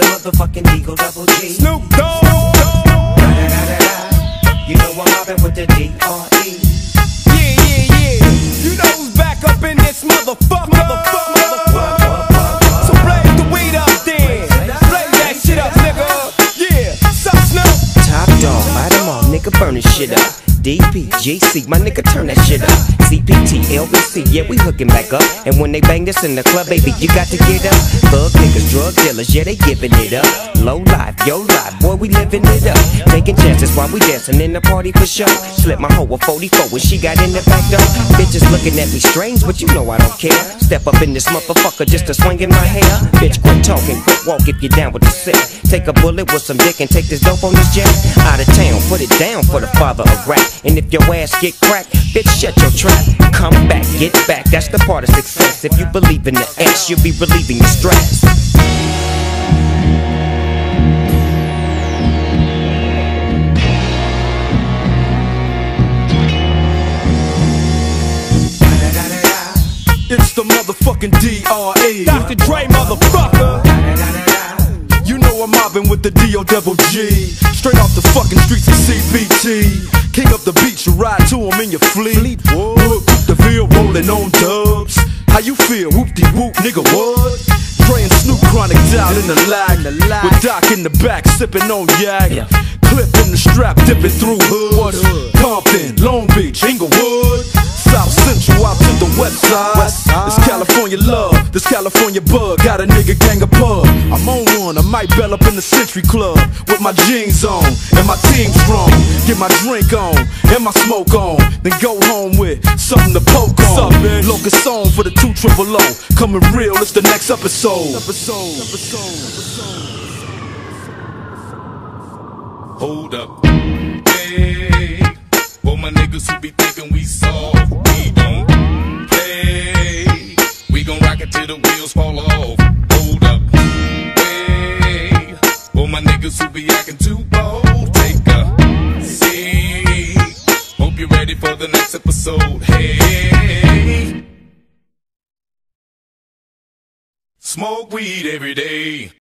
the motherfucking Eagle Double G. Snoop Dogg. Nigga, burn this shit up. DP, GC, my nigga, turn that shit up. CPT, LBC, yeah, we hooking back up. And when they bang this in the club, baby, you got to get up. Thug niggas, drug dealers, yeah, they giving it up. Low life, yo life, boy, we living it up. Taking chances while we dancing in the party for sure. Slip my hoe a 44 when she got in the back door. Bitches looking at me strange, but you know I don't care. Step up in this motherfucker just to swing in my hair. Bitch, quit talking, quit walk if you're down with the sick. Take a bullet with some dick and take this dope on this jet. Out of town, put it down for the father of rap. And if your ass get cracked, bitch, shut your trap. Come back, get back, that's the part of success. If you believe in the ass, you'll be relieving your stress. It's the motherfucking D.R.E. Dr. Dre, motherfucker. The D.O. Double G. Straight off the fucking streets of CBT. King up the beach, you ride to him in your fleet. Wood, the Ville rolling on dubs. How you feel? Whoop de whoop, nigga, what? And Snoop Chronic down in the lag. With Doc in the back, sipping on yak. Clip in the strap, dipping through hood. Compton, Long Beach, Inglewood. South Central out to the west side. This California love, this California bug. Got a nigga gang of pub. I'm on one, I might bell up in the Century Club. With my jeans on and my team strong. Get my drink on and my smoke on. Then go home with something to poke on. Locus song for the two triple O. Coming real, it's the next episode. Episode, episode, episode. Hold up. Hey, for my niggas who be thinking we soft, we don't play. We gon' rock it till the wheels fall off. The next episode. Hey. Smoke weed every day.